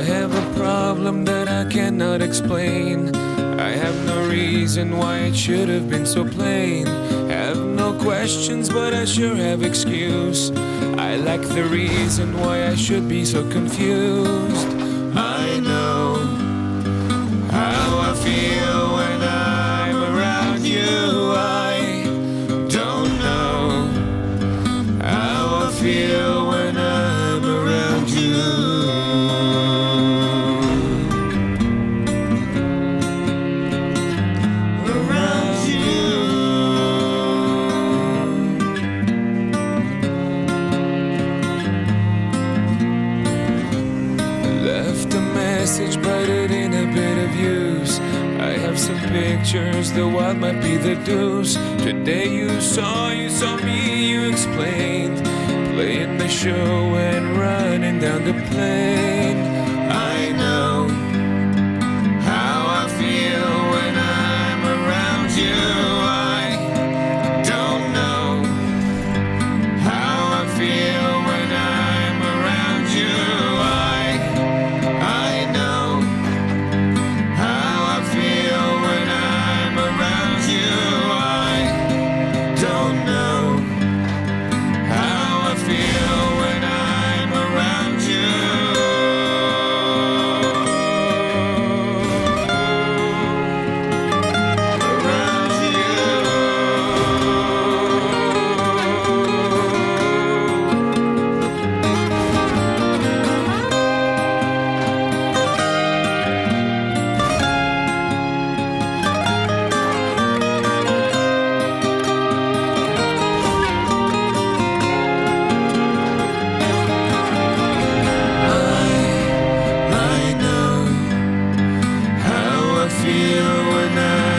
I have a problem that I cannot explain. I have no reason why it should have been so plain. Have no questions, but I sure have excuse. I lack the reason why I should be so confused. I know how I feel message, but it ain't a bit of use. I have some pictures, the what might be the deuce. Today you saw, you saw me, you explained. Playing the show and running down the plane. here when I